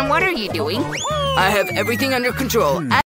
And what are you doing? I have everything under control.